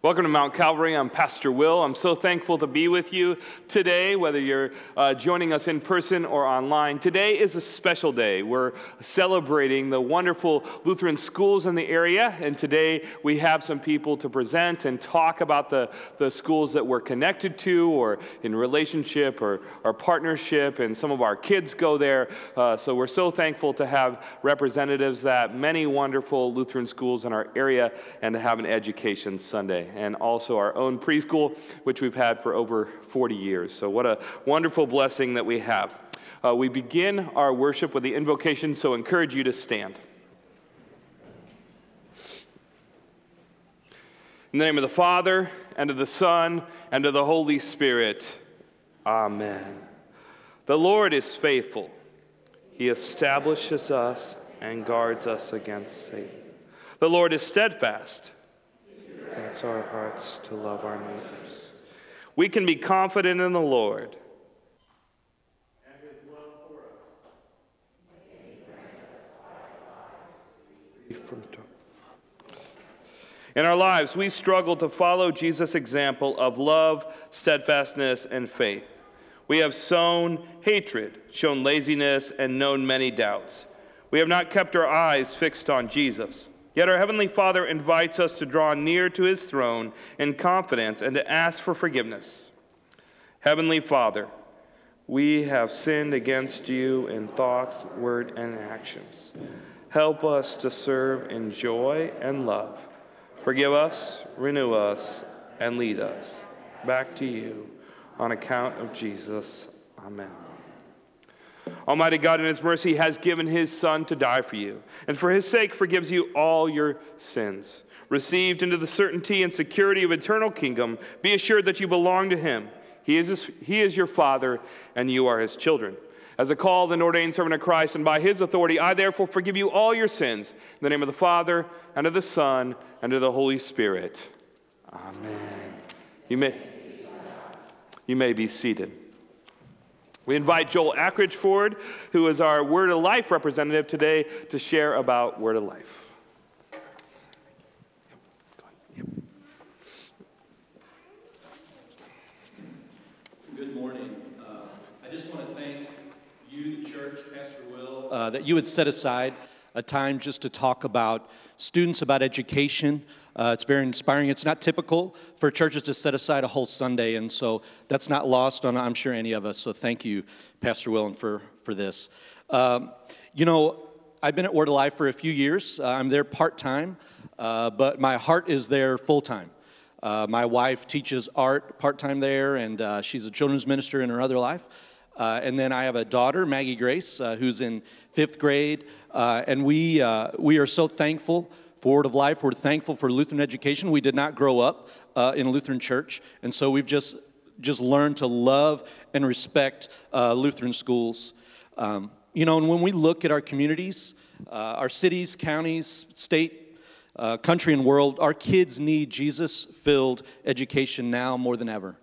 Welcome to Mount Calvary. I'm Pastor Will. I'm so thankful to be with you today, whether you're uh, joining us in person or online. Today is a special day. We're celebrating the wonderful Lutheran schools in the area, and today we have some people to present and talk about the, the schools that we're connected to or in relationship or, or partnership, and some of our kids go there. Uh, so we're so thankful to have representatives that many wonderful Lutheran schools in our area and to have an education Sunday and also our own preschool, which we've had for over 40 years. So, what a wonderful blessing that we have. Uh, we begin our worship with the invocation, so encourage you to stand. In the name of the Father, and of the Son, and of the Holy Spirit. Amen. The Lord is faithful. He establishes us and guards us against Satan. The Lord is steadfast It's our hearts to love our neighbors. We can be confident in the Lord. In our lives, we struggle to follow Jesus' example of love, steadfastness, and faith. We have sown hatred, shown laziness, and known many doubts. We have not kept our eyes fixed on Jesus. Yet our Heavenly Father invites us to draw near to His throne in confidence and to ask for forgiveness. Heavenly Father, we have sinned against you in thoughts, word, and actions. Help us to serve in joy and love. Forgive us, renew us, and lead us back to you on account of Jesus. Amen. Almighty God, in His mercy, has given His Son to die for you, and for His sake forgives you all your sins. Received into the certainty and security of eternal kingdom, be assured that you belong to Him. He is, his, he is your Father, and you are His children. As a called and ordained servant of Christ, and by His authority, I therefore forgive you all your sins. In the name of the Father, and of the Son, and of the Holy Spirit. Amen. You may, you may be seated. We invite Joel Ackridge forward, who is our Word of Life representative today, to share about Word of Life. Good morning. Uh, I just want to thank you, the church, Pastor Will, uh, that you had set aside a time just to talk about students, about education. Uh, it's very inspiring. It's not typical for churches to set aside a whole Sunday, and so that's not lost on, I'm sure, any of us. So thank you, Pastor Willen, for, for this. Um, you know, I've been at Word of Life for a few years. Uh, I'm there part time, uh, but my heart is there full time. Uh, my wife teaches art part time there, and uh, she's a children's minister in her other life. Uh, and then I have a daughter, Maggie Grace, uh, who's in fifth grade. And we, we are so thankful for Word of Life. We're thankful for Lutheran education. We did not grow up uh, in a Lutheran church. And so we've just, just learned to love and respect uh, Lutheran schools. Um, you know, and when we look at our communities, our cities, counties, state, country, and world, our kids need Jesus filled education now more than ever.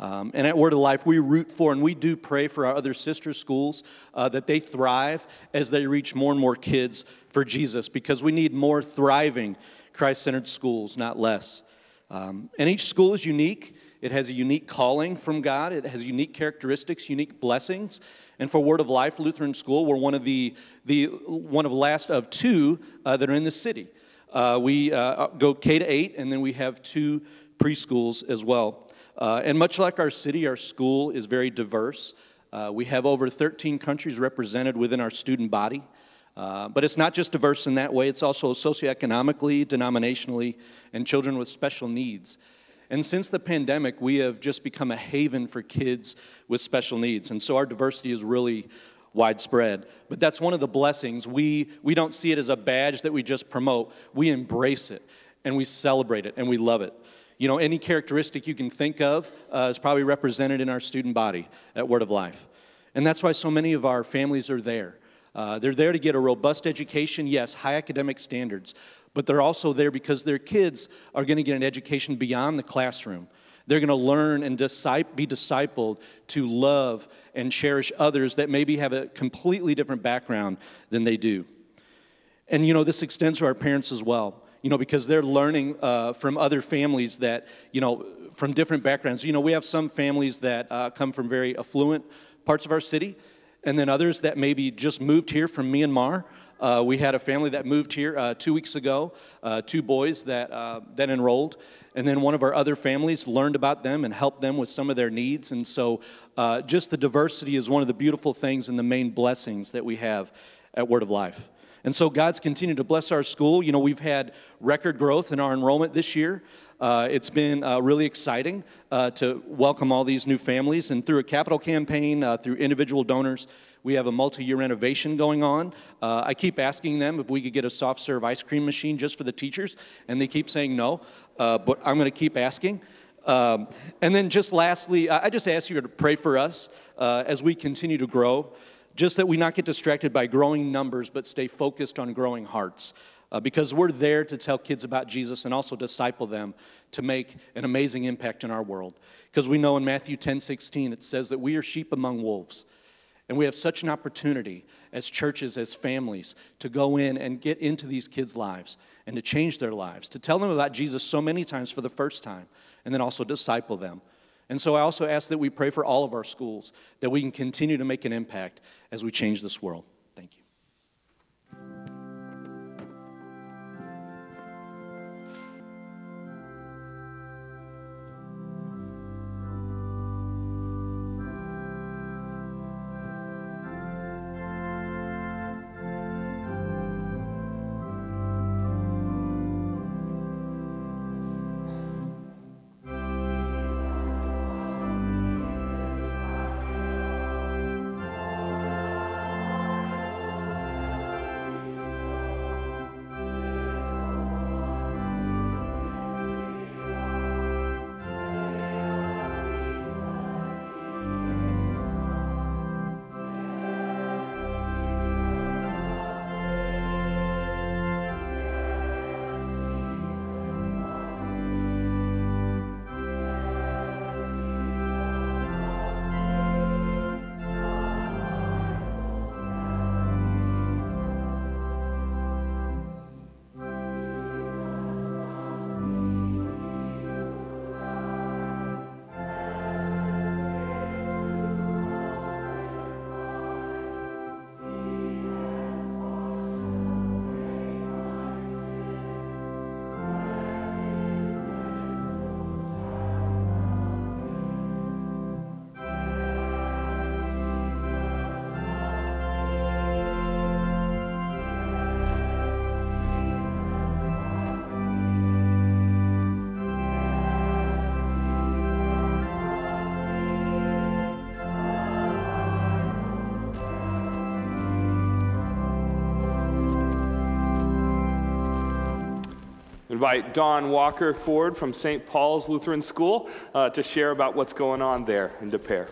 Um, and at Word of Life, we root for and we do pray for our other sister schools uh, that they thrive as they reach more and more kids for Jesus because we need more thriving Christ centered schools, not less. Um, and each school is unique. It has a unique calling from God, it has unique characteristics, unique blessings. And for Word of Life Lutheran School, we're one of the, the one of last of two uh, that are in the city. Uh, we uh, go K to 8, and then we have two preschools as well. Uh, and much like our city, our school is very diverse. Uh, we have over 13 countries represented within our student body. Uh, but it's not just diverse in that way, it's also socioeconomically, denominationally, and children with special needs. And since the pandemic, we have just become a haven for kids with special needs. And so our diversity is really widespread. But that's one of the blessings. We, we don't see it as a badge that we just promote, we embrace it and we celebrate it and we love it. You know, any characteristic you can think of uh, is probably represented in our student body at Word of Life. And that's why so many of our families are there. Uh, they're there to get a robust education, yes, high academic standards, but they're also there because their kids are going to get an education beyond the classroom. They're going to learn and be discipled to love and cherish others that maybe have a completely different background than they do. And you know, this extends to our parents as well. You know, because they're learning uh, from other families that, you know, from different backgrounds. You know, we have some families that uh, come from very affluent parts of our city, and then others that maybe just moved here from Myanmar. Uh, we had a family that moved here uh, two weeks ago, uh, two boys that, uh, that enrolled. And then one of our other families learned about them and helped them with some of their needs. And so, just the diversity is one of the beautiful things and the main blessings that we have at Word of Life. And so, God's continued to bless our school. You know, we've had record growth in our enrollment this year. Uh, it's been uh, really exciting uh, to welcome all these new families. And through a capital campaign, uh, through individual donors, we have a multi year renovation going on. Uh, I keep asking them if we could get a soft serve ice cream machine just for the teachers, and they keep saying no. Uh, but I'm going to keep asking. Um, and then, just lastly, I just ask you to pray for us as we continue to grow just that we not get distracted by growing numbers, but stay focused on growing hearts. Uh, because we're there to tell kids about Jesus and also disciple them to make an amazing impact in our world. Because we know in Matthew 10 16, it says that we are sheep among wolves. And we have such an opportunity as churches, as families, to go in and get into these kids' lives and to change their lives, to tell them about Jesus so many times for the first time, and then also disciple them. And so I also ask that we pray for all of our schools, that we can continue to make an impact as we change this world. Invite Don Walker Ford from St. Paul's Lutheran School uh, to share about what's going on there in Des Peres.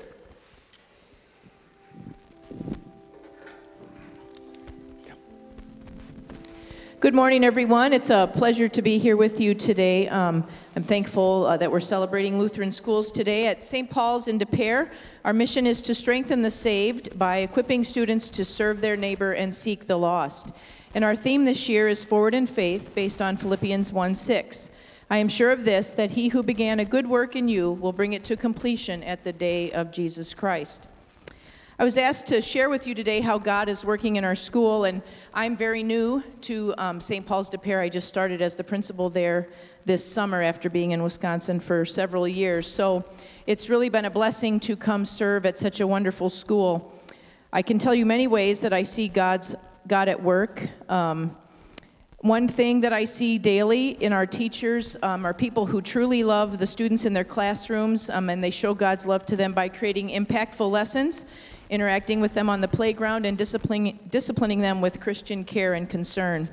Good morning, everyone. It's a pleasure to be here with you today. Um, I'm thankful uh, that we're celebrating Lutheran schools today at St. Paul's in Des Peres. Our mission is to strengthen the saved by equipping students to serve their neighbor and seek the lost. And our theme this year is Forward in Faith, based on Philippians 1 6. I am sure of this, that he who began a good work in you will bring it to completion at the day of Jesus Christ. I was asked to share with you today how God is working in our school, and I'm very new to um, St. Paul's Des Peres. I just started as the principal there this summer after being in Wisconsin for several years. So it's really been a blessing to come serve at such a wonderful school. I can tell you many ways that I see God's God at work. Um, one thing that I see daily in our teachers um, are people who truly love the students in their classrooms um, and they show God's love to them by creating impactful lessons, interacting with them on the playground, and disciplining, disciplining them with Christian care and concern.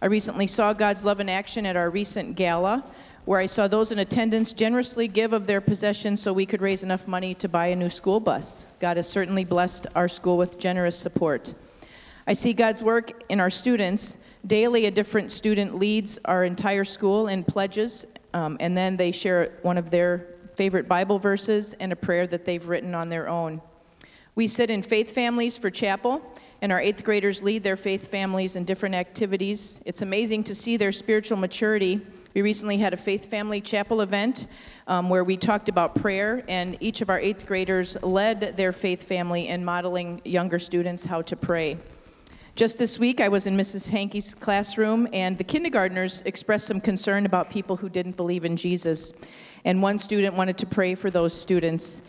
I recently saw God's love in action at our recent gala, where I saw those in attendance generously give of their possessions so we could raise enough money to buy a new school bus. God has certainly blessed our school with generous support. I see God's work in our students. Daily, a different student leads our entire school in pledges, um, and then they share one of their favorite Bible verses and a prayer that they've written on their own. We sit in faith families for chapel, and our eighth graders lead their faith families in different activities. It's amazing to see their spiritual maturity. We recently had a faith family chapel event um, where we talked about prayer, and each of our eighth graders led their faith family in modeling younger students how to pray. Just this week, I was in Mrs. Hankey's classroom, and the kindergartners expressed some concern about people who didn't believe in Jesus. And one student wanted to pray for those students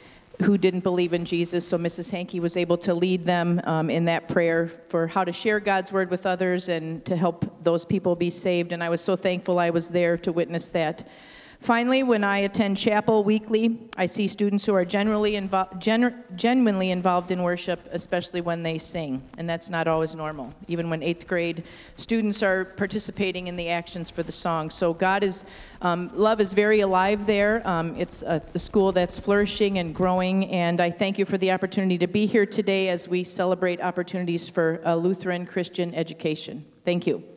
who didn't believe in Jesus, so Mrs. Hankey was able to lead them um, in that prayer for how to share God's word with others and to help those people be saved. And I was so thankful I was there to witness that. Finally, when I attend chapel weekly, I see students who are generally invo- gen- genuinely involved in worship, especially when they sing. And that's not always normal, even when eighth grade students are participating in the actions for the song. So God is, um, love is very alive there. Um, it's a, a school that's flourishing and growing. And I thank you for the opportunity to be here today as we celebrate opportunities for Lutheran Christian education. Thank you.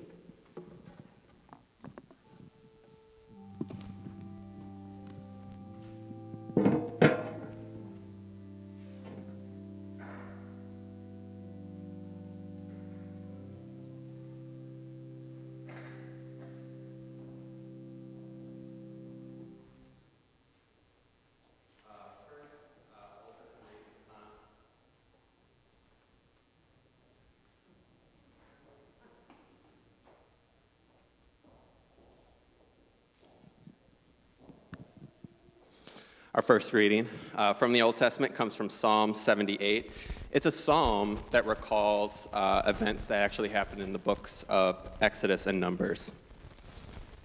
First reading uh, from the Old Testament comes from Psalm 78. It's a psalm that recalls uh, events that actually happened in the books of Exodus and Numbers.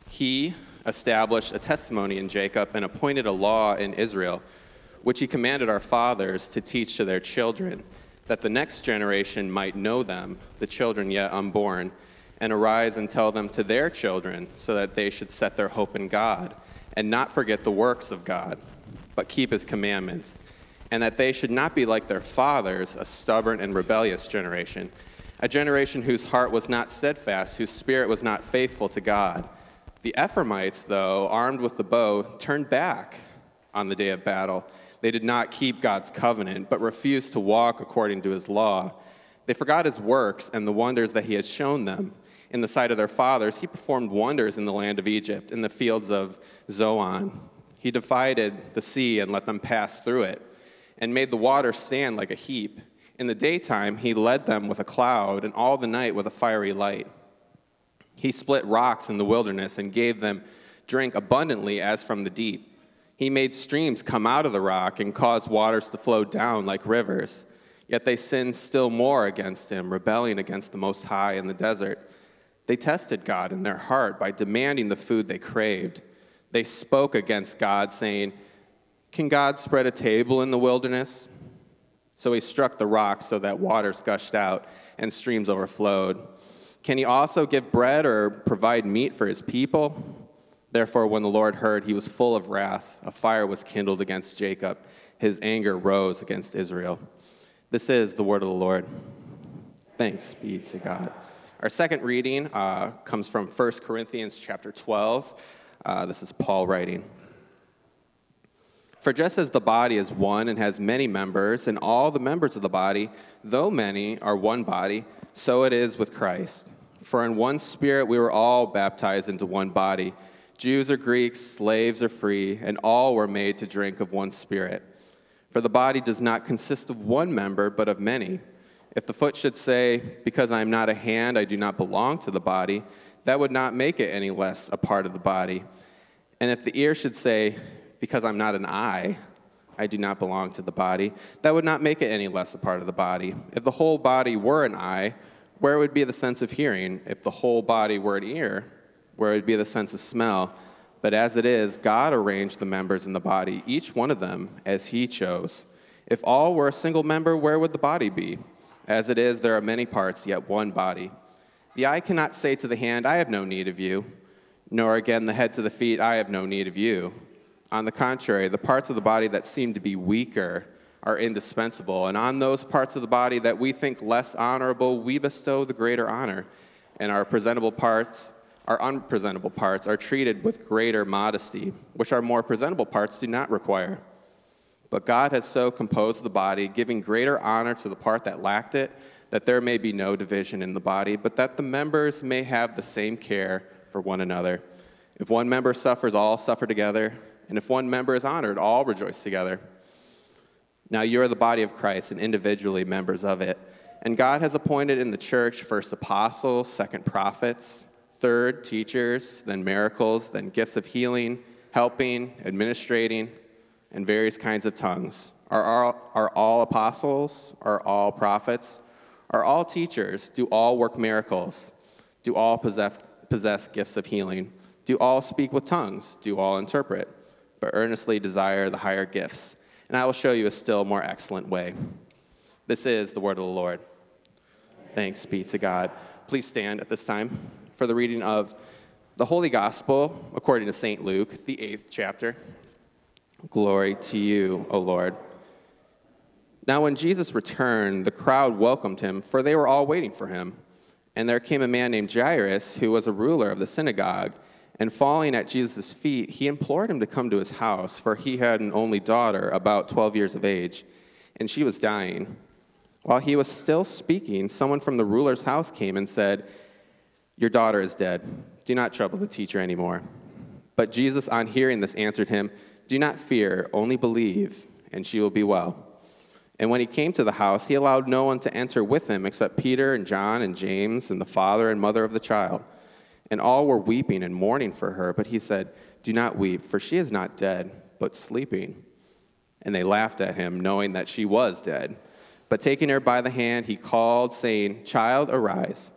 He established a testimony in Jacob and appointed a law in Israel, which he commanded our fathers to teach to their children, that the next generation might know them, the children yet unborn, and arise and tell them to their children, so that they should set their hope in God and not forget the works of God but keep his commandments, and that they should not be like their fathers, a stubborn and rebellious generation, a generation whose heart was not steadfast, whose spirit was not faithful to God. The Ephraimites, though, armed with the bow, turned back on the day of battle. They did not keep God's covenant, but refused to walk according to his law. They forgot his works and the wonders that he had shown them. In the sight of their fathers, he performed wonders in the land of Egypt, in the fields of Zoan. He divided the sea and let them pass through it, and made the water stand like a heap. In the daytime, he led them with a cloud, and all the night with a fiery light. He split rocks in the wilderness and gave them drink abundantly as from the deep. He made streams come out of the rock and caused waters to flow down like rivers. Yet they sinned still more against him, rebelling against the Most High in the desert. They tested God in their heart by demanding the food they craved. They spoke against God, saying, Can God spread a table in the wilderness? So he struck the rock so that waters gushed out and streams overflowed. Can he also give bread or provide meat for his people? Therefore, when the Lord heard, he was full of wrath. A fire was kindled against Jacob. His anger rose against Israel. This is the word of the Lord. Thanks be to God. Our second reading uh, comes from 1 Corinthians chapter 12, uh, this is Paul writing. For just as the body is one and has many members, and all the members of the body, though many, are one body, so it is with Christ. For in one spirit we were all baptized into one body Jews or Greeks, slaves or free, and all were made to drink of one spirit. For the body does not consist of one member, but of many. If the foot should say, Because I am not a hand, I do not belong to the body, that would not make it any less a part of the body. And if the ear should say, Because I'm not an eye, I do not belong to the body, that would not make it any less a part of the body. If the whole body were an eye, where would be the sense of hearing? If the whole body were an ear, where would be the sense of smell? But as it is, God arranged the members in the body, each one of them as He chose. If all were a single member, where would the body be? As it is, there are many parts, yet one body. The eye cannot say to the hand, I have no need of you, nor again the head to the feet, I have no need of you. On the contrary, the parts of the body that seem to be weaker are indispensable, and on those parts of the body that we think less honorable, we bestow the greater honor, and our presentable parts, our unpresentable parts, are treated with greater modesty, which our more presentable parts do not require. But God has so composed the body, giving greater honor to the part that lacked it that there may be no division in the body, but that the members may have the same care for one another. If one member suffers, all suffer together, and if one member is honored, all rejoice together. Now you are the body of Christ and individually members of it. And God has appointed in the church first apostles, second prophets, third teachers, then miracles, then gifts of healing, helping, administrating, and various kinds of tongues. Are all, are all apostles? Are all prophets? Are all teachers? Do all work miracles? Do all possess, possess gifts of healing? Do all speak with tongues? Do all interpret? But earnestly desire the higher gifts. And I will show you a still more excellent way. This is the word of the Lord. Thanks be to God. Please stand at this time for the reading of the Holy Gospel according to St. Luke, the eighth chapter. Glory to you, O Lord. Now, when Jesus returned, the crowd welcomed him, for they were all waiting for him. And there came a man named Jairus, who was a ruler of the synagogue. And falling at Jesus' feet, he implored him to come to his house, for he had an only daughter, about 12 years of age, and she was dying. While he was still speaking, someone from the ruler's house came and said, Your daughter is dead. Do not trouble the teacher anymore. But Jesus, on hearing this, answered him, Do not fear, only believe, and she will be well. And when he came to the house, he allowed no one to enter with him except Peter and John and James and the father and mother of the child. And all were weeping and mourning for her. But he said, Do not weep, for she is not dead, but sleeping. And they laughed at him, knowing that she was dead. But taking her by the hand, he called, saying, Child, arise.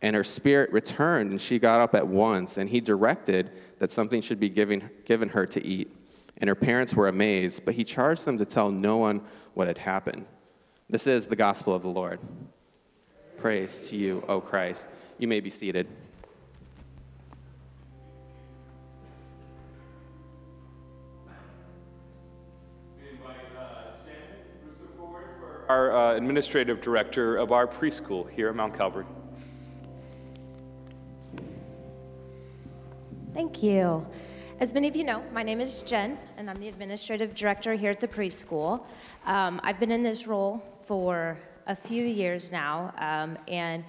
And her spirit returned, and she got up at once. And he directed that something should be given, given her to eat. And her parents were amazed, but he charged them to tell no one what had happened. This is the gospel of the Lord. Praise to you, O Christ. You may be seated. Our uh, administrative director of our preschool here at Mount Calvary. Thank you. As many of you know, my name is Jen, and I'm the administrative director here at the preschool. Um, I've been in this role for a few years now, um, and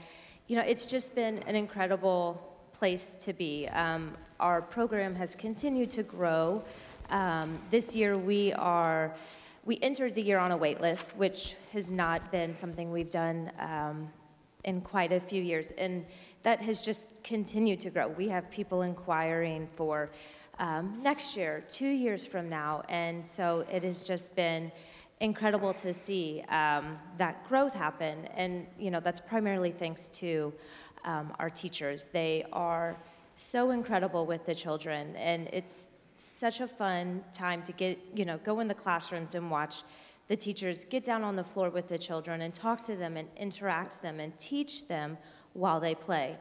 you know it's just been an incredible place to be. Um, our program has continued to grow. Um, this year, we are we entered the year on a wait list, which has not been something we've done um, in quite a few years, and that has just continued to grow. We have people inquiring for um, next year, two years from now, and so it has just been incredible to see um, that growth happen, and you know that's primarily thanks to um, our teachers. They are so incredible with the children, and it's such a fun time to get, you know, go in the classrooms and watch the teachers get down on the floor with the children and talk to them and interact them and teach them while they play.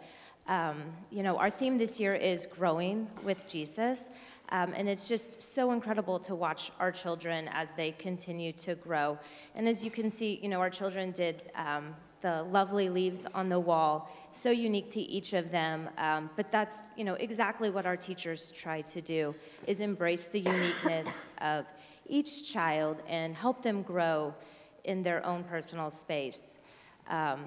Um, you know, our theme this year is growing with Jesus. Um, and it's just so incredible to watch our children as they continue to grow. And as you can see, you know, our children did um, the lovely leaves on the wall, so unique to each of them. Um, but that's, you know, exactly what our teachers try to do, is embrace the uniqueness of each child and help them grow in their own personal space. Um,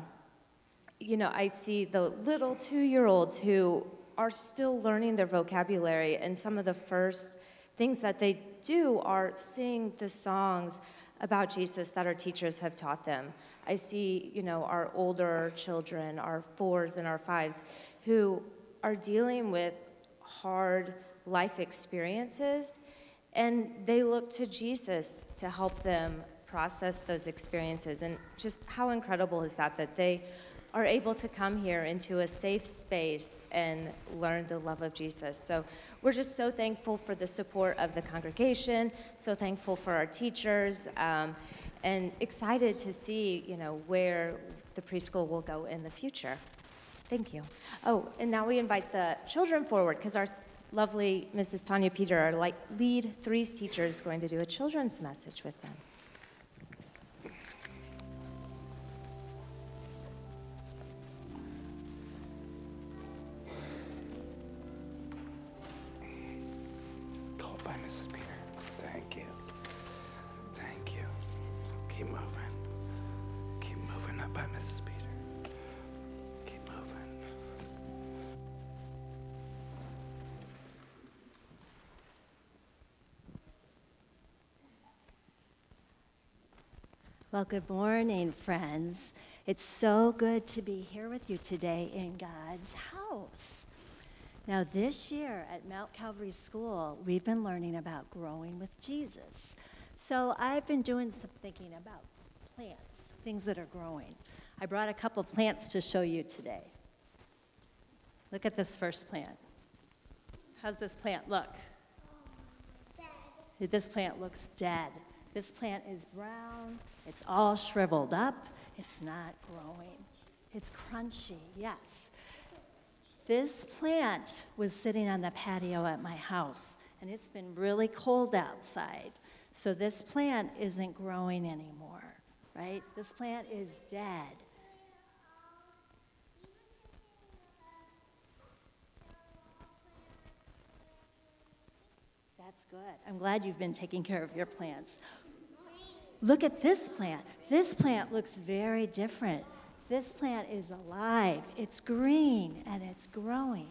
you know, I see the little two-year-olds who are still learning their vocabulary, and some of the first things that they do are sing the songs about Jesus that our teachers have taught them. I see, you know, our older children, our fours and our fives, who are dealing with hard life experiences, and they look to Jesus to help them process those experiences. And just how incredible is that, that they are able to come here into a safe space and learn the love of Jesus. So we're just so thankful for the support of the congregation, so thankful for our teachers. Um, and excited to see, you know, where the preschool will go in the future. Thank you. Oh, and now we invite the children forward because our lovely Mrs. Tanya Peter, our lead threes teacher, is going to do a children's message with them. Keep moving. Keep moving up by Mrs. Peter. Keep moving. Well, good morning, friends. It's so good to be here with you today in God's house. Now, this year at Mount Calvary School, we've been learning about growing with Jesus. So, I've been doing some thinking about plants, things that are growing. I brought a couple plants to show you today. Look at this first plant. How's this plant look? Dead. This plant looks dead. This plant is brown, it's all shriveled up, it's not growing. It's crunchy, yes. This plant was sitting on the patio at my house, and it's been really cold outside. So this plant isn't growing anymore, right? This plant is dead. That's good. I'm glad you've been taking care of your plants. Look at this plant. This plant looks very different. This plant is alive, it's green, and it's growing.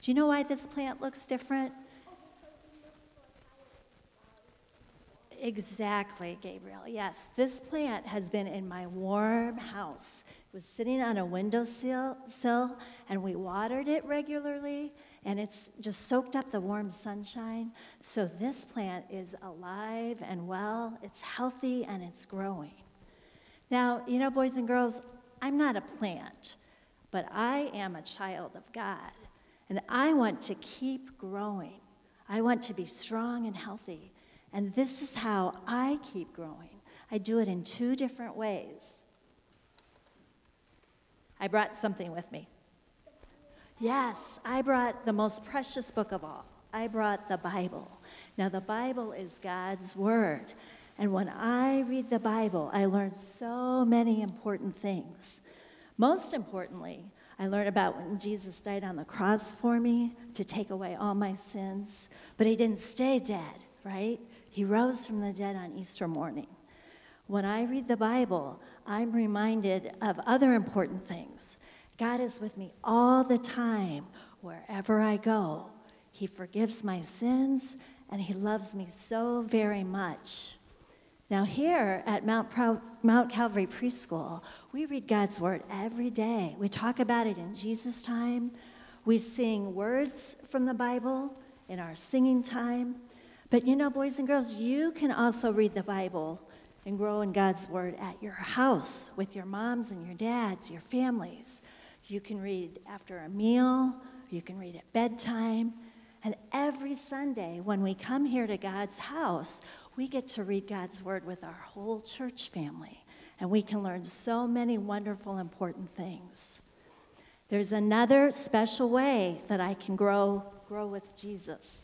Do you know why this plant looks different? Exactly, Gabriel. Yes, this plant has been in my warm house. It was sitting on a windowsill, sill, and we watered it regularly, and it's just soaked up the warm sunshine. So this plant is alive and well, it's healthy, and it's growing. Now, you know, boys and girls, I'm not a plant, but I am a child of God, and I want to keep growing. I want to be strong and healthy, and this is how I keep growing. I do it in two different ways. I brought something with me. Yes, I brought the most precious book of all. I brought the Bible. Now, the Bible is God's Word. And when I read the Bible, I learn so many important things. Most importantly, I learn about when Jesus died on the cross for me to take away all my sins. But he didn't stay dead, right? He rose from the dead on Easter morning. When I read the Bible, I'm reminded of other important things. God is with me all the time, wherever I go. He forgives my sins, and He loves me so very much. Now, here at Mount, Pro- Mount Calvary Preschool, we read God's Word every day. We talk about it in Jesus' time. We sing words from the Bible in our singing time. But you know, boys and girls, you can also read the Bible and grow in God's Word at your house with your moms and your dads, your families. You can read after a meal, you can read at bedtime. And every Sunday, when we come here to God's house, we get to read God's Word with our whole church family. And we can learn so many wonderful, important things. There's another special way that I can grow, grow with Jesus.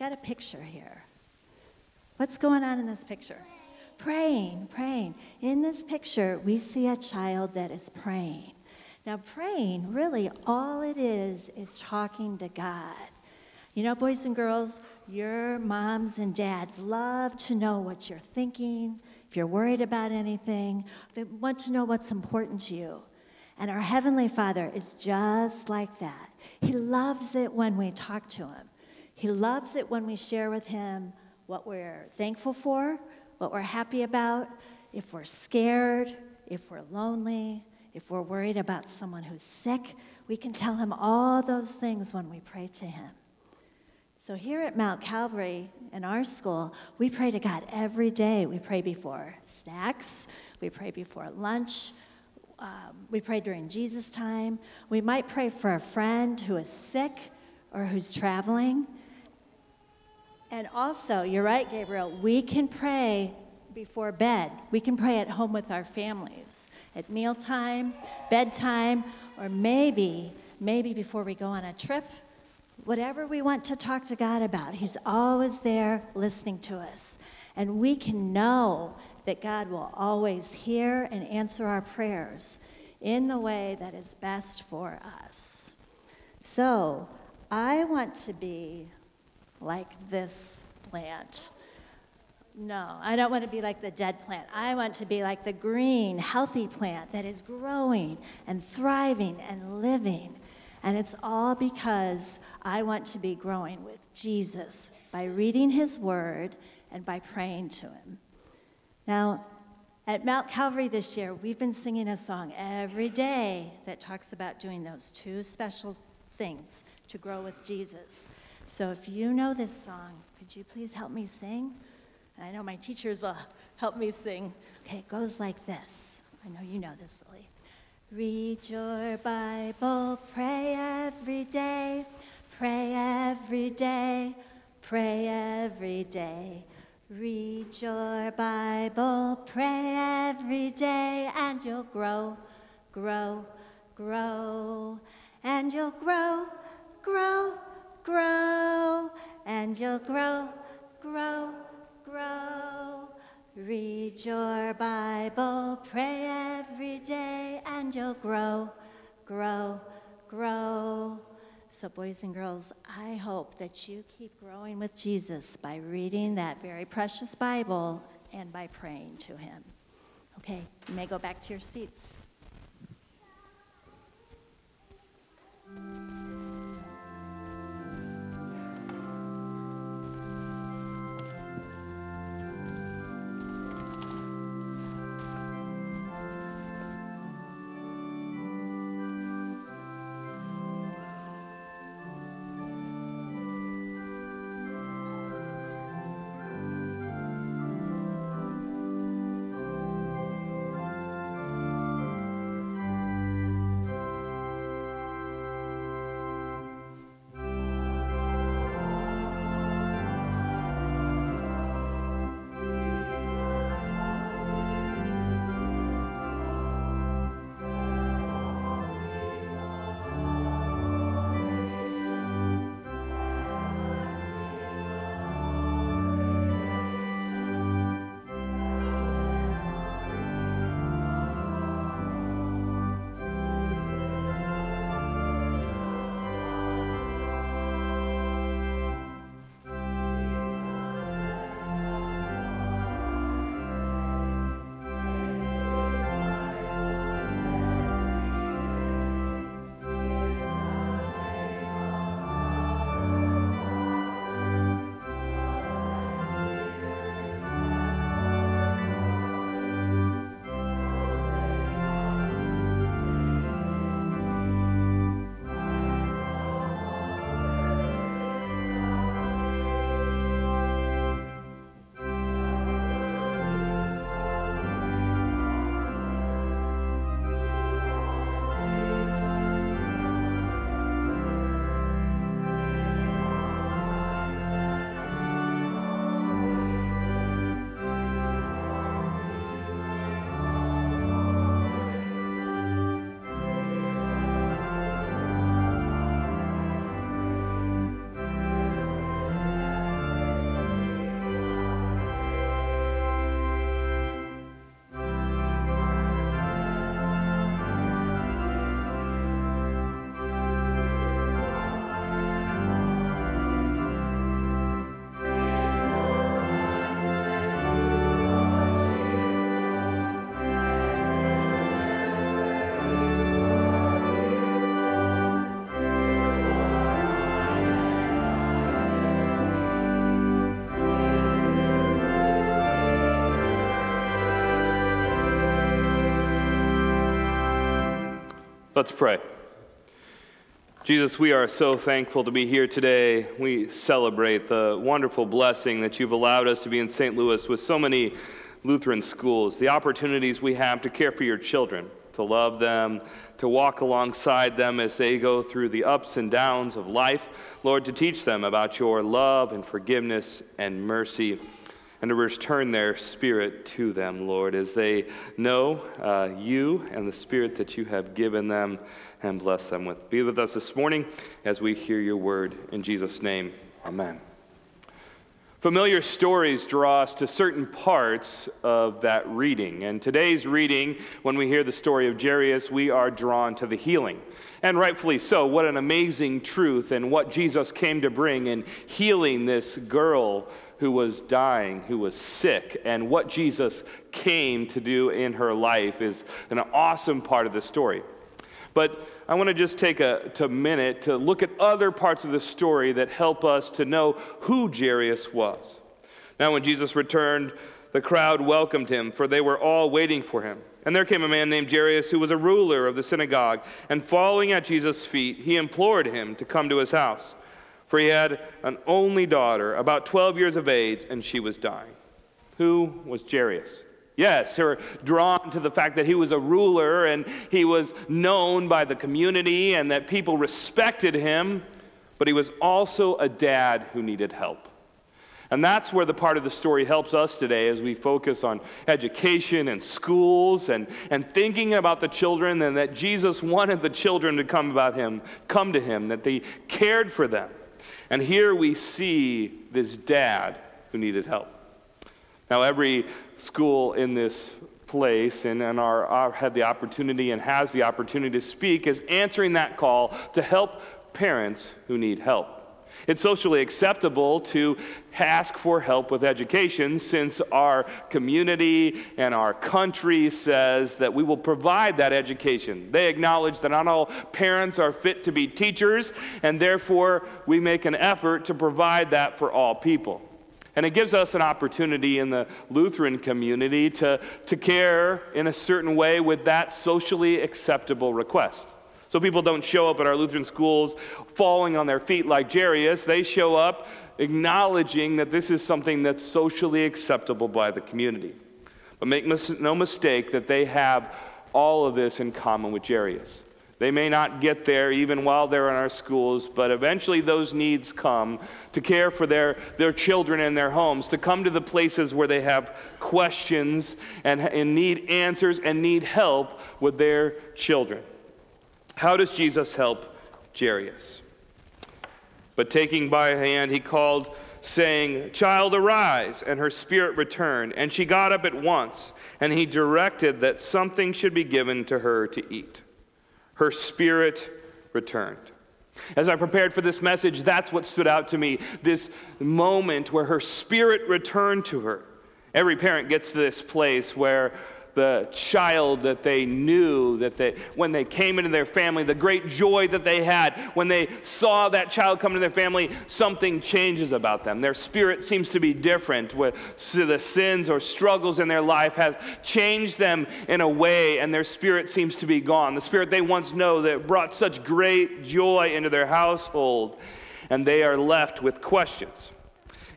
Got a picture here. What's going on in this picture? Praying, praying. In this picture, we see a child that is praying. Now, praying, really, all it is, is talking to God. You know, boys and girls, your moms and dads love to know what you're thinking. If you're worried about anything, they want to know what's important to you. And our Heavenly Father is just like that. He loves it when we talk to Him, He loves it when we share with Him what we're thankful for, what we're happy about, if we're scared, if we're lonely, if we're worried about someone who's sick, we can tell him all those things when we pray to him. So, here at Mount Calvary in our school, we pray to God every day. We pray before snacks, we pray before lunch, um, we pray during Jesus' time. We might pray for a friend who is sick or who's traveling. And also, you're right, Gabriel, we can pray before bed. We can pray at home with our families, at mealtime, bedtime, or maybe, maybe before we go on a trip. Whatever we want to talk to God about, He's always there listening to us. And we can know that God will always hear and answer our prayers in the way that is best for us. So, I want to be like this plant. No, I don't want to be like the dead plant. I want to be like the green, healthy plant that is growing and thriving and living. And it's all because I want to be growing with Jesus by reading his word and by praying to him. Now, at Mount Calvary this year, we've been singing a song every day that talks about doing those two special things to grow with Jesus. So if you know this song, could you please help me sing? And I know my teachers will help me sing. Okay, it goes like this. I know you know this, Lily. Read your Bible, pray every day, pray every day, pray every day. Read your Bible, pray every day, and you'll grow, grow, grow. And you'll grow, grow, grow. And you'll grow, grow, grow. Read your Bible, pray every day, and you'll grow, grow, grow. So, boys and girls, I hope that you keep growing with Jesus by reading that very precious Bible and by praying to Him. Okay, you may go back to your seats. Let's pray. Jesus, we are so thankful to be here today. We celebrate the wonderful blessing that you've allowed us to be in St. Louis with so many Lutheran schools, the opportunities we have to care for your children, to love them, to walk alongside them as they go through the ups and downs of life. Lord, to teach them about your love and forgiveness and mercy and to return their spirit to them, Lord, as they know uh, you and the spirit that you have given them and bless them with. Be with us this morning as we hear your word. In Jesus' name, amen. Familiar stories draw us to certain parts of that reading. And today's reading, when we hear the story of Jairus, we are drawn to the healing. And rightfully so. What an amazing truth and what Jesus came to bring in healing this girl who was dying, who was sick, and what Jesus came to do in her life is an awesome part of the story. But I want to just take a, a minute to look at other parts of the story that help us to know who Jairus was. Now, when Jesus returned the crowd welcomed him, for they were all waiting for him. And there came a man named Jairus, who was a ruler of the synagogue, and falling at Jesus' feet, he implored him to come to his house. For he had an only daughter, about 12 years of age, and she was dying. Who was Jairus? Yes, her drawn to the fact that he was a ruler and he was known by the community and that people respected him, but he was also a dad who needed help. And that's where the part of the story helps us today as we focus on education and schools and, and thinking about the children and that Jesus wanted the children to come about him, come to him, that they cared for them. And here we see this dad who needed help. Now, every school in this place and, and our, our, had the opportunity and has the opportunity to speak is answering that call to help parents who need help. It's socially acceptable to ask for help with education since our community and our country says that we will provide that education. They acknowledge that not all parents are fit to be teachers, and therefore we make an effort to provide that for all people. And it gives us an opportunity in the Lutheran community to, to care in a certain way with that socially acceptable request. So people don't show up at our Lutheran schools falling on their feet like Jairus. They show up acknowledging that this is something that's socially acceptable by the community. But make no mistake that they have all of this in common with Jairus. They may not get there even while they're in our schools, but eventually those needs come to care for their, their children and their homes, to come to the places where they have questions and, and need answers and need help with their children. How does Jesus help Jairus? But taking by hand, he called, saying, Child, arise. And her spirit returned, and she got up at once, and he directed that something should be given to her to eat. Her spirit returned. As I prepared for this message, that's what stood out to me this moment where her spirit returned to her. Every parent gets to this place where the child that they knew, that they, when they came into their family, the great joy that they had when they saw that child come into their family, something changes about them. Their spirit seems to be different. So the sins or struggles in their life has changed them in a way, and their spirit seems to be gone. The spirit they once know that brought such great joy into their household, and they are left with questions.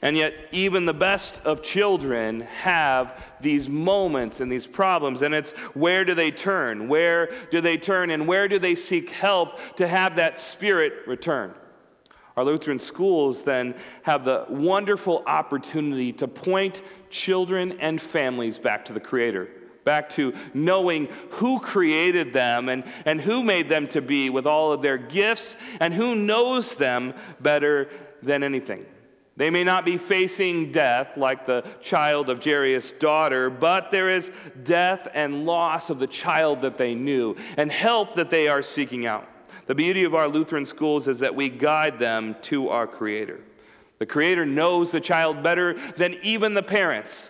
And yet, even the best of children have these moments and these problems. And it's where do they turn? Where do they turn? And where do they seek help to have that spirit return? Our Lutheran schools then have the wonderful opportunity to point children and families back to the Creator, back to knowing who created them and, and who made them to be with all of their gifts and who knows them better than anything. They may not be facing death like the child of Jairus' daughter, but there is death and loss of the child that they knew and help that they are seeking out. The beauty of our Lutheran schools is that we guide them to our Creator. The Creator knows the child better than even the parents.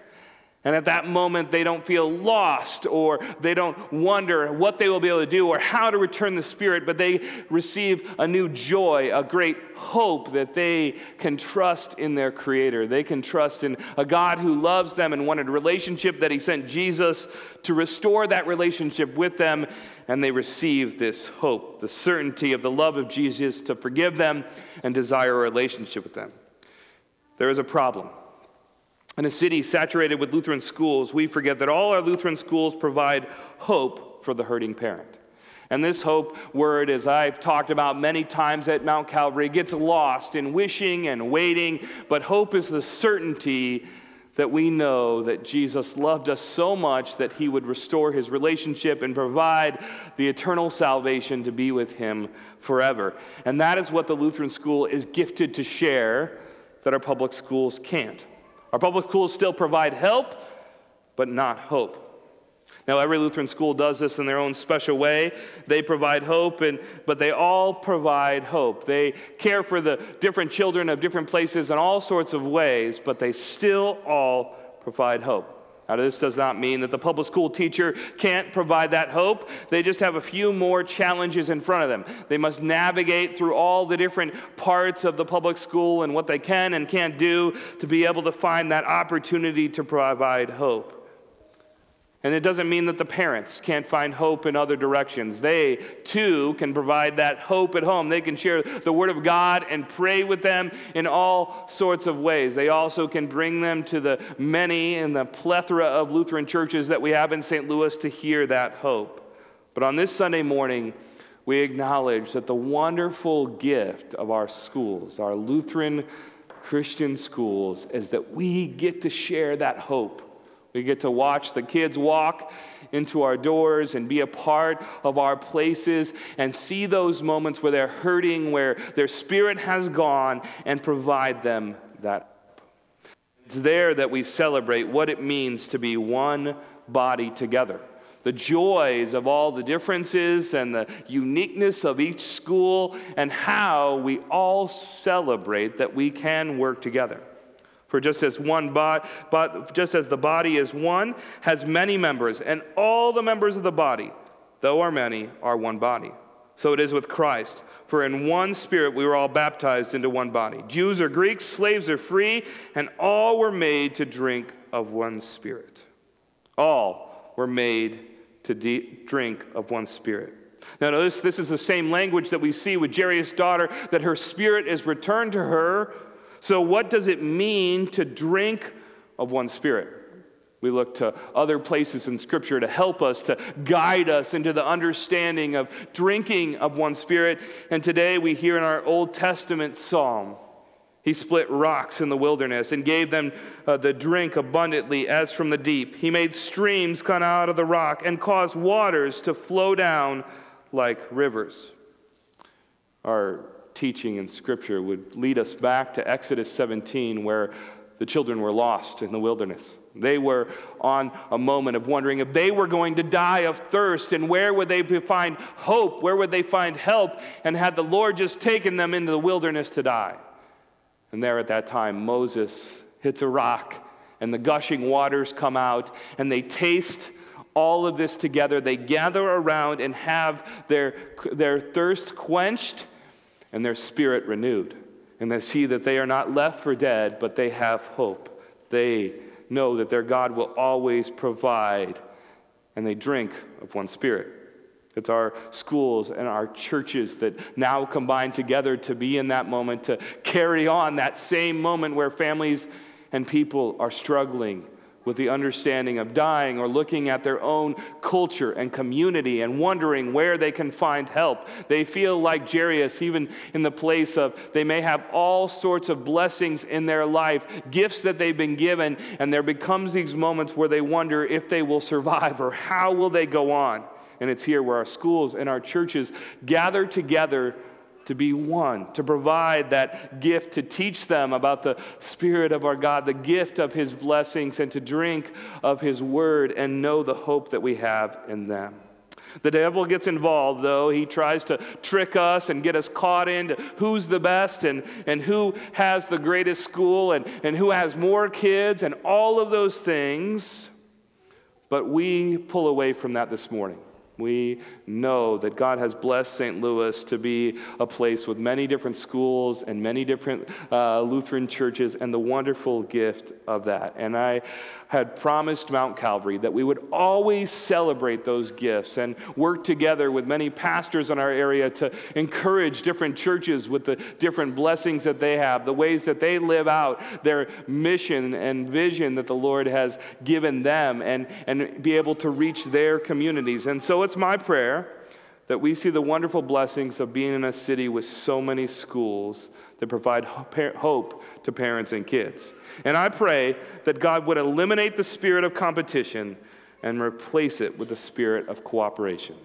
And at that moment, they don't feel lost or they don't wonder what they will be able to do or how to return the Spirit, but they receive a new joy, a great hope that they can trust in their Creator. They can trust in a God who loves them and wanted a relationship that He sent Jesus to restore that relationship with them. And they receive this hope, the certainty of the love of Jesus to forgive them and desire a relationship with them. There is a problem. In a city saturated with Lutheran schools, we forget that all our Lutheran schools provide hope for the hurting parent. And this hope word, as I've talked about many times at Mount Calvary, gets lost in wishing and waiting, but hope is the certainty that we know that Jesus loved us so much that he would restore his relationship and provide the eternal salvation to be with him forever. And that is what the Lutheran school is gifted to share that our public schools can't. Our public schools still provide help, but not hope. Now, every Lutheran school does this in their own special way. They provide hope, and, but they all provide hope. They care for the different children of different places in all sorts of ways, but they still all provide hope. Now, this does not mean that the public school teacher can't provide that hope. They just have a few more challenges in front of them. They must navigate through all the different parts of the public school and what they can and can't do to be able to find that opportunity to provide hope. And it doesn't mean that the parents can't find hope in other directions. They, too, can provide that hope at home. They can share the Word of God and pray with them in all sorts of ways. They also can bring them to the many and the plethora of Lutheran churches that we have in St. Louis to hear that hope. But on this Sunday morning, we acknowledge that the wonderful gift of our schools, our Lutheran Christian schools, is that we get to share that hope we get to watch the kids walk into our doors and be a part of our places and see those moments where they're hurting, where their spirit has gone, and provide them that. It's there that we celebrate what it means to be one body together. The joys of all the differences and the uniqueness of each school, and how we all celebrate that we can work together. For just as one body, but just as the body is one, has many members, and all the members of the body, though are many, are one body. So it is with Christ. For in one spirit we were all baptized into one body. Jews or Greeks, slaves or free, and all were made to drink of one spirit. All were made to de- drink of one spirit. Now, notice this is the same language that we see with Jairus' daughter, that her spirit is returned to her so, what does it mean to drink of one spirit? We look to other places in Scripture to help us, to guide us into the understanding of drinking of one spirit. And today we hear in our Old Testament psalm, He split rocks in the wilderness and gave them uh, the drink abundantly as from the deep. He made streams come out of the rock and caused waters to flow down like rivers. Our teaching in Scripture would lead us back to Exodus 17, where the children were lost in the wilderness. They were on a moment of wondering if they were going to die of thirst and where would they find hope? Where would they find help? And had the Lord just taken them into the wilderness to die? And there at that time, Moses hits a rock and the gushing waters come out and they taste all of this together. They gather around and have their, their thirst quenched and their spirit renewed. And they see that they are not left for dead, but they have hope. They know that their God will always provide, and they drink of one spirit. It's our schools and our churches that now combine together to be in that moment, to carry on that same moment where families and people are struggling with the understanding of dying or looking at their own culture and community and wondering where they can find help. They feel like Jairus, even in the place of they may have all sorts of blessings in their life, gifts that they've been given, and there becomes these moments where they wonder if they will survive or how will they go on. And it's here where our schools and our churches gather together to be one, to provide that gift, to teach them about the Spirit of our God, the gift of His blessings, and to drink of His word and know the hope that we have in them. The devil gets involved, though. He tries to trick us and get us caught into who's the best and, and who has the greatest school and, and who has more kids and all of those things. But we pull away from that this morning. We know that God has blessed St. Louis to be a place with many different schools and many different uh, Lutheran churches, and the wonderful gift of that. And I had promised Mount Calvary that we would always celebrate those gifts and work together with many pastors in our area to encourage different churches with the different blessings that they have, the ways that they live out their mission and vision that the Lord has given them, and, and be able to reach their communities. And so it's my prayer that we see the wonderful blessings of being in a city with so many schools that provide hope to parents and kids. And I pray that God would eliminate the spirit of competition and replace it with the spirit of cooperation.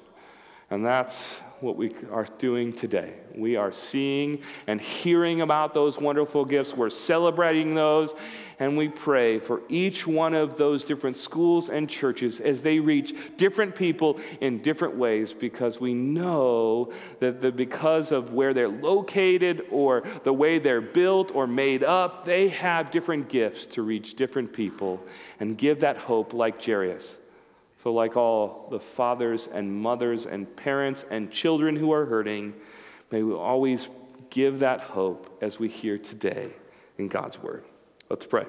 And that's what we are doing today. We are seeing and hearing about those wonderful gifts. We're celebrating those. And we pray for each one of those different schools and churches as they reach different people in different ways because we know that the, because of where they're located or the way they're built or made up, they have different gifts to reach different people and give that hope like Jairus. So, like all the fathers and mothers and parents and children who are hurting, may we always give that hope as we hear today in God's Word. Let's pray.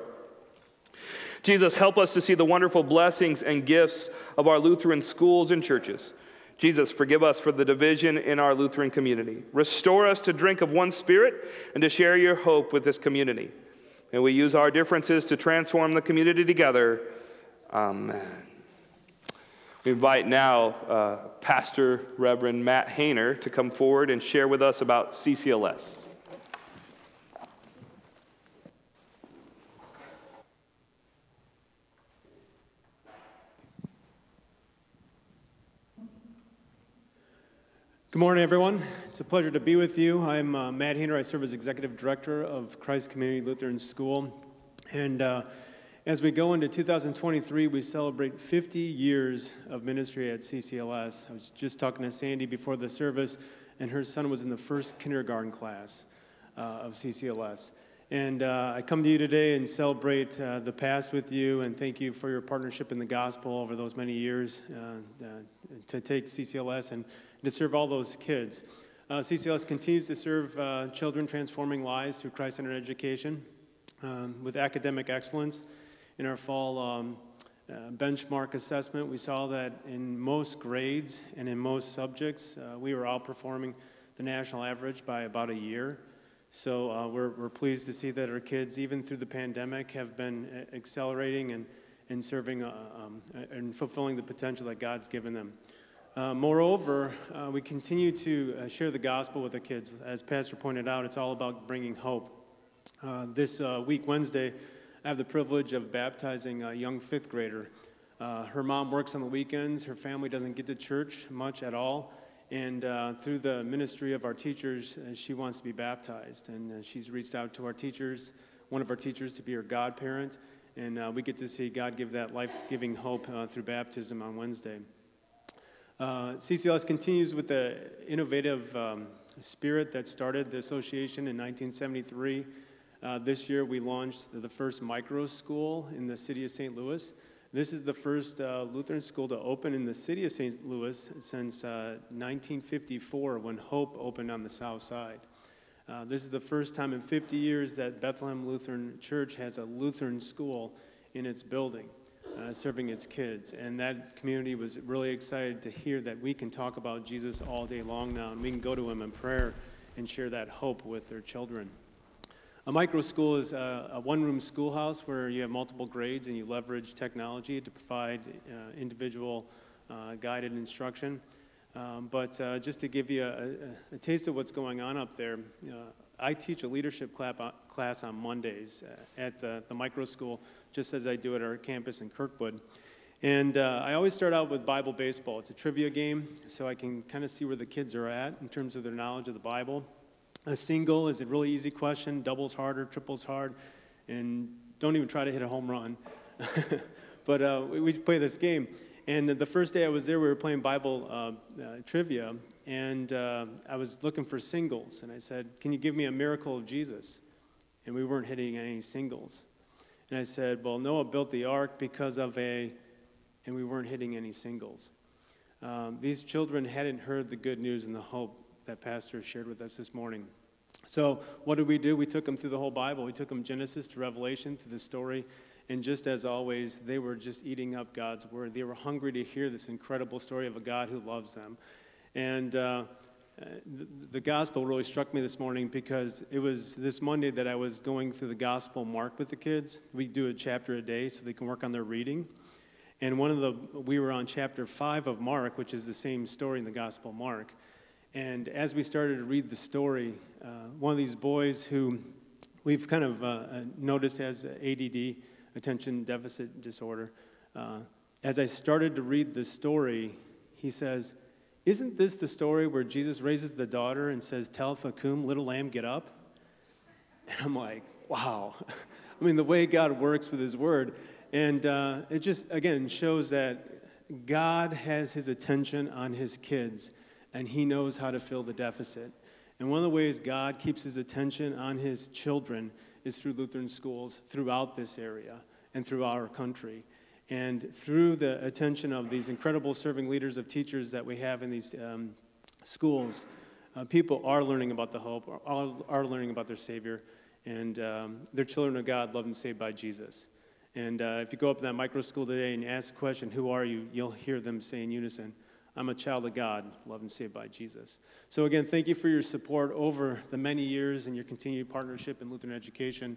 Jesus, help us to see the wonderful blessings and gifts of our Lutheran schools and churches. Jesus, forgive us for the division in our Lutheran community. Restore us to drink of one spirit and to share your hope with this community. May we use our differences to transform the community together. Amen. We invite now uh, Pastor Reverend Matt Hayner to come forward and share with us about CCLS. Good morning, everyone. It's a pleasure to be with you. I'm uh, Matt Hayner. I serve as Executive Director of Christ Community Lutheran School. And uh, as we go into 2023, we celebrate 50 years of ministry at CCLS. I was just talking to Sandy before the service, and her son was in the first kindergarten class uh, of CCLS. And uh, I come to you today and celebrate uh, the past with you and thank you for your partnership in the gospel over those many years uh, uh, to take CCLS and to serve all those kids. Uh, CCLS continues to serve children transforming lives through Christ centered education um, with academic excellence in our fall um, uh, benchmark assessment, we saw that in most grades and in most subjects, uh, we were outperforming the national average by about a year. So uh, we're, we're pleased to see that our kids, even through the pandemic, have been uh, accelerating and, and serving uh, um, and fulfilling the potential that God's given them. Uh, moreover, we continue to share the gospel with the kids. As Pastor pointed out, it's all about bringing hope. this week, Wednesday, I have the privilege of baptizing a young fifth grader. Uh, her mom works on the weekends. Her family doesn't get to church much at all. And uh, through the ministry of our teachers, uh, she wants to be baptized. And uh, she's reached out to our teachers, one of our teachers, to be her godparent. And uh, we get to see God give that life giving hope through baptism on Wednesday. CCLS continues with the innovative um, spirit that started the association in 1973. Uh, this year, we launched the first micro school in the city of St. Louis. This is the first uh, Lutheran school to open in the city of St. Louis since uh, 1954 when Hope opened on the south side. Uh, this is the first time in 50 years that Bethlehem Lutheran Church has a Lutheran school in its building. Uh, serving its kids. And that community was really excited to hear that we can talk about Jesus all day long now, and we can go to him in prayer and share that hope with their children. A micro school is a, a one room schoolhouse where you have multiple grades and you leverage technology to provide uh, individual uh, guided instruction. Um, but uh, just to give you a, a, a, taste of what's going on up there, I teach a leadership uh, class on Mondays uh, at the, the micro school, just as I do at our campus in Kirkwood. And uh, I always start out with Bible baseball. It's a trivia game, so I can kind of see where the kids are at in terms of their knowledge of the Bible. A single is a really easy question, doubles harder, triples hard, and don't even try to hit a home run. but uh, we, we, play this game. And the first day I was there, we were playing Bible uh, uh, trivia, and uh, I was looking for singles. And I said, Can you give me a miracle of Jesus? And we weren't hitting any singles. And I said, Well, Noah built the ark because of a, and we weren't hitting any singles. Um, these children hadn't heard the good news and the hope that Pastor shared with us this morning. So, what did we do? We took them through the whole Bible. We took them Genesis to Revelation to the story. And just as always, they were just eating up God's word. They were hungry to hear this incredible story of a God who loves them. And uh, the, the gospel really struck me this morning because it was this Monday that I was going through the gospel mark with the kids. We do a chapter a day so they can work on their reading. And one of the, we were on chapter five of Mark, which is the same story in the gospel Mark. And as we started to read the story, uh, one of these boys who we've kind of uh, uh noticed has ADD, attention deficit disorder, uh, as I started to read the story, he says, Isn't this the story where Jesus raises the daughter and says, Talitha cum, little lamb, get up? And I'm like, wow. I mean, the way God works with his word. And uh, it just, again, shows that God has his attention on his kids and he knows how to fill the deficit. And one of the ways God keeps his attention on his children is through Lutheran schools throughout this area and throughout our country. And through the attention of these incredible serving leaders of teachers that we have in these um, schools, uh, people are learning about the hope, are, are learning about their Savior, and um, children of God, loved and saved by Jesus. And uh, if you go up to that micro school today and ask the question, Who are you? you'll hear them say in unison, I'm a child of God, loved and saved by Jesus. So, again, thank you for your support over the many years and your continued partnership in Lutheran education.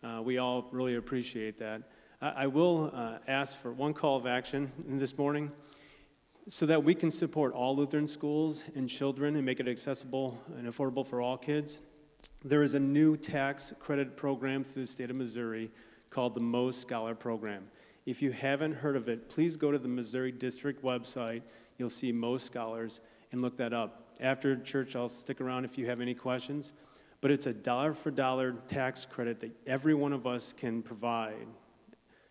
Uh, we all really appreciate that. I, I will uh, ask for one call of action this morning so that we can support all Lutheran schools and children and make it accessible and affordable for all kids. There is a new tax credit program through the state of Missouri called the MOScholar Program. If you haven't heard of it, please go to the Missouri District website. You'll see MOScholars and look that up. After church, I'll stick around if you have any questions. But it's a dollar for dollar tax credit that every one of us can provide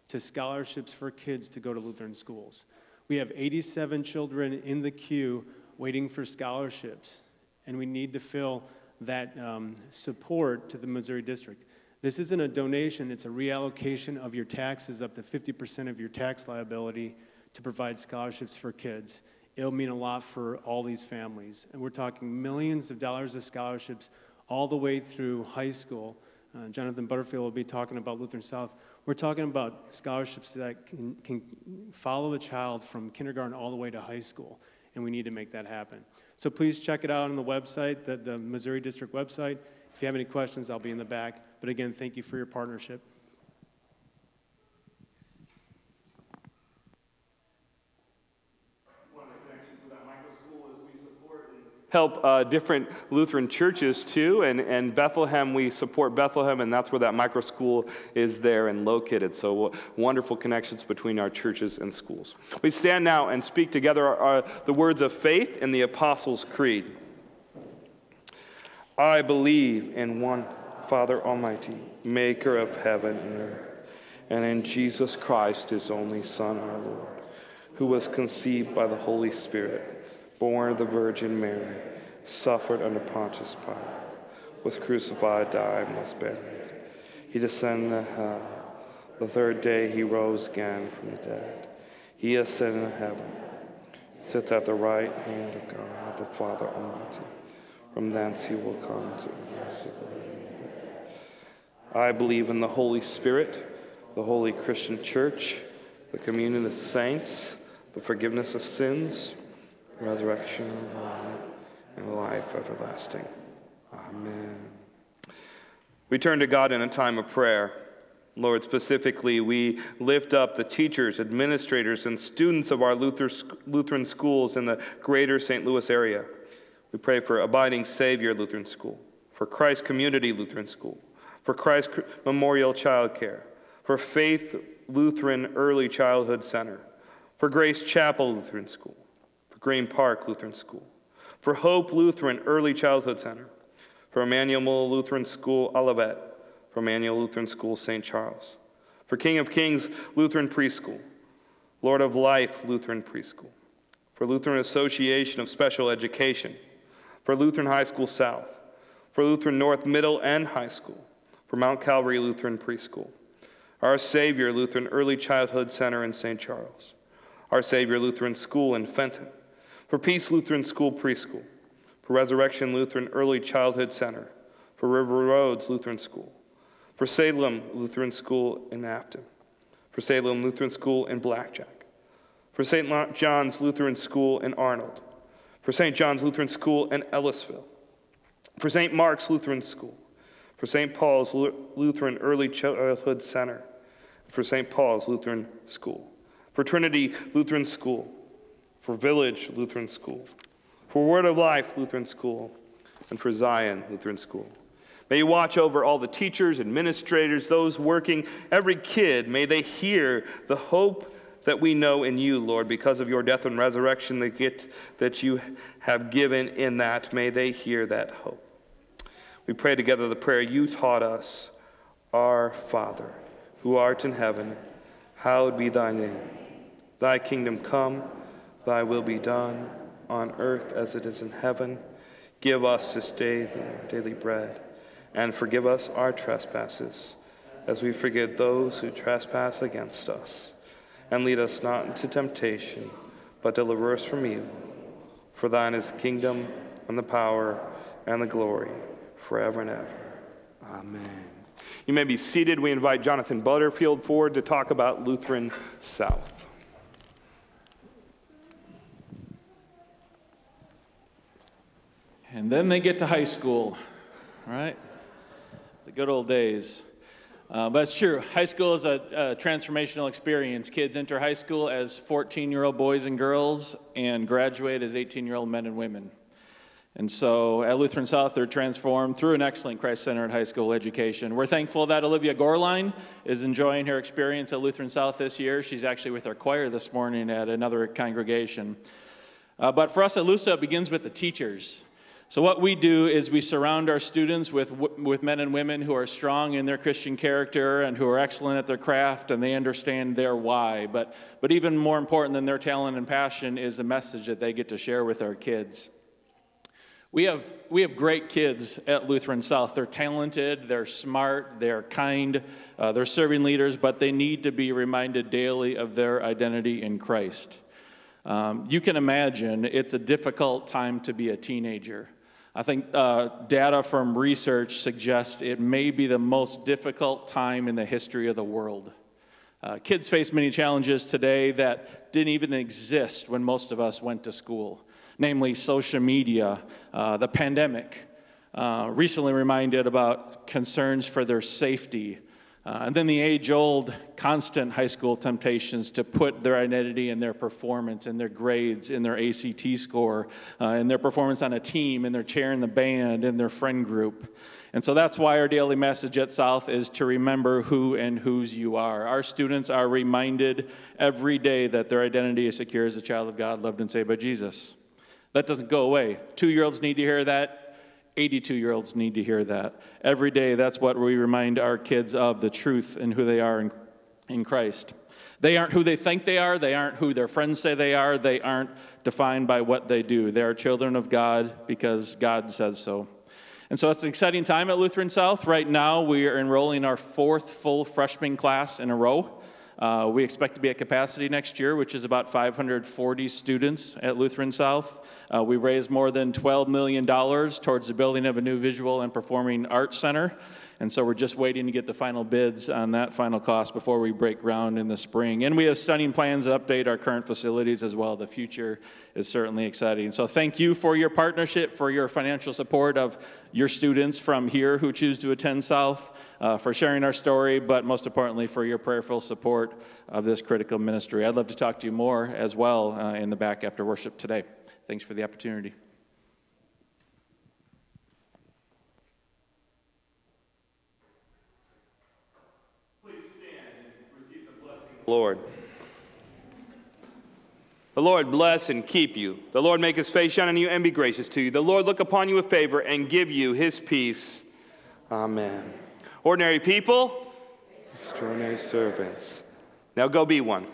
to scholarships for kids to go to Lutheran schools. We have 87 children in the queue waiting for scholarships, and we need to fill that um, support to the Missouri District. This isn't a donation, it's a reallocation of your taxes up to 50% of your tax liability to provide scholarships for kids. It'll mean a lot for all these families. And we're talking millions of dollars of scholarships all the way through high school. Uh, Jonathan Butterfield will be talking about Lutheran South. We're talking about scholarships that can, can follow a child from kindergarten all the way to high school, and we need to make that happen. So please check it out on the website, the, the Missouri District website. If you have any questions, I'll be in the back. But again, thank you for your partnership. Help uh, different Lutheran churches too. And, and Bethlehem, we support Bethlehem, and that's where that micro school is there and located. So wonderful connections between our churches and schools. We stand now and speak together our, our, the words of faith in the Apostles' Creed. I believe in one Father Almighty, maker of heaven and earth, and in Jesus Christ, his only Son, our Lord, who was conceived by the Holy Spirit born of the Virgin Mary, suffered under Pontius Pilate, was crucified, died, and was buried. He descended into hell. The third day he rose again from the dead. He ascended into heaven, sits at the right hand of God, the Father Almighty. From thence he will come to I believe in the Holy Spirit, the holy Christian church, the communion of saints, the forgiveness of sins resurrection uh, and life everlasting. Amen. We turn to God in a time of prayer. Lord, specifically, we lift up the teachers, administrators, and students of our Luther, Lutheran schools in the greater St. Louis area. We pray for Abiding Savior Lutheran School, for Christ Community Lutheran School, for Christ Memorial Child Care, for Faith Lutheran Early Childhood Center, for Grace Chapel Lutheran School, Green Park Lutheran School, for Hope Lutheran Early Childhood Center, for Immanuel Lutheran School Olivette, for Immanuel Lutheran School St. Charles, for King of Kings Lutheran Preschool, Lord of Life Lutheran Preschool, for Lutheran Association of Special Education, for Lutheran High School South, for Lutheran North Middle and High School, for Mount Calvary Lutheran Preschool, Our Savior Lutheran Early Childhood Center in St. Charles, Our Savior Lutheran School in Fenton, for Peace Lutheran School Preschool, for Resurrection Lutheran Early Childhood Center, for River Roads Lutheran School, for Salem Lutheran School in Afton, for Salem Lutheran School in Black Jack, for St. John's Lutheran School in Arnold, for St. John's Lutheran School in Ellisville, for St. Mark's Lutheran School, for St. Paul's Lutheran Early Childhood Center, for St. Paul's Lutheran School, for Trinity Lutheran School, for Village Lutheran School, for Word of Life Lutheran School, and for Zion Lutheran School. May you watch over all the teachers, administrators, those working, every kid. May they hear the hope that we know in you, Lord, because of your death and resurrection, gift that you have given in that. May they hear that hope. We pray together the prayer you taught us Our Father, who art in heaven, hallowed be thy name. Thy kingdom come, thy will be done, on earth as it is in heaven. Give us this day our daily bread, and forgive us our trespasses, as we forgive those who trespass against us. And lead us not into temptation, but deliver us from evil. For thine is the kingdom, and the power, and the glory forever and ever. Amen. You may be seated. We invite Jonathan Butterfield forward to talk about Lutheran South. And then they get to high school, right? The good old days. Uh, but it's true. High school is a, a transformational experience. Kids enter high school as 14 year old boys and girls and graduate as 18 year old men and women. And so at Lutheran South, they're transformed through an excellent Christ centered high school education. We're thankful that Olivia Gorline is enjoying her experience at Lutheran South this year. She's actually with our choir this morning at another congregation. Uh, but for us at LUSA, it begins with the teachers. So, what we do is we surround our students with, with men and women who are strong in their Christian character and who are excellent at their craft and they understand their why. But, but even more important than their talent and passion is the message that they get to share with our kids. We have, we have great kids at Lutheran South. They're talented, they're smart, they're kind, uh, they're serving leaders, but they need to be reminded daily of their identity in Christ. Um, you can imagine it's a difficult time to be a teenager. I think uh, data from research suggests it may be the most difficult time in the history of the world. Uh, kids face many challenges today that didn't even exist when most of us went to school namely social media, uh, the pandemic. Uh, recently reminded about concerns for their safety. Uh, and then the age old constant high school temptations to put their identity in their performance, in their grades, in their ACT score, uh, in their performance on a team, in their chair in the band, in their friend group. And so that's why our daily message at South is to remember who and whose you are. Our students are reminded every day that their identity is secure as a child of God, loved and saved by Jesus. That doesn't go away. Two year olds need to hear that. 82 year olds need to hear that. Every day, that's what we remind our kids of the truth and who they are in, in Christ. They aren't who they think they are. They aren't who their friends say they are. They aren't defined by what they do. They are children of God because God says so. And so it's an exciting time at Lutheran South. Right now, we are enrolling our fourth full freshman class in a row. Uh, we expect to be at capacity next year, which is about 540 students at Lutheran South. Uh, we raised more than $12 million towards the building of a new visual and performing arts center. And so we're just waiting to get the final bids on that final cost before we break ground in the spring. And we have stunning plans to update our current facilities as well. The future is certainly exciting. So thank you for your partnership, for your financial support of your students from here who choose to attend South, uh, for sharing our story, but most importantly, for your prayerful support of this critical ministry. I'd love to talk to you more as well uh, in the back after worship today. Thanks for the opportunity. Lord. The Lord bless and keep you. The Lord make his face shine on you and be gracious to you. The Lord look upon you with favor and give you his peace. Amen. Ordinary people, extraordinary servants. Now go be one.